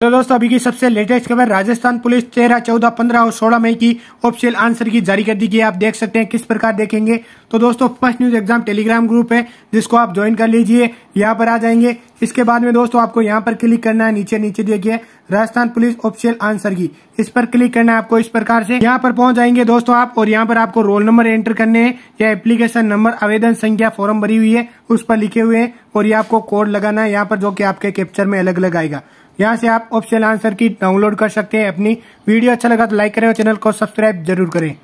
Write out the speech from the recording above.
तो दोस्तों, अभी की सबसे लेटेस्ट खबर, राजस्थान पुलिस तेरह, चौदह, पंद्रह और सोलह मई की ऑफिशियल आंसर की जारी कर दी गई आप देख सकते हैं किस प्रकार देखेंगे। तो दोस्तों first news exam Telegram group है, जिसको आप ज्वाइन कर लीजिए। यहाँ पर आ जाएँगे। इसके बाद में दोस्तों आपको यहाँ पर क्लिक करना है, नीचे नीचे देखिए राजस्थान पुलिस ऑफिशियल आंसर की। इस पर क्लिक करना है आपको इस प्रकार से। यहाँ पर पहुँच जाएँगे दोस्तों आप और यहाँ पर आपको रोल नंबर एंटर करने हैं। या एप्लीकेशन नंबर, आवेदन संख्या, फॉर्म भरी हुई है, उस पर लिखे हुए हैं और ये आपको कोड लगाना है यहाँ पर जो की आपके कैप्चर में अलग अलग आएगा। यहाँ से आप ऑप्शन आंसर की डाउनलोड कर सकते हैं अपनी। वीडियो अच्छा लगा तो लाइक करें और चैनल को सब्सक्राइब ज़रूर करें।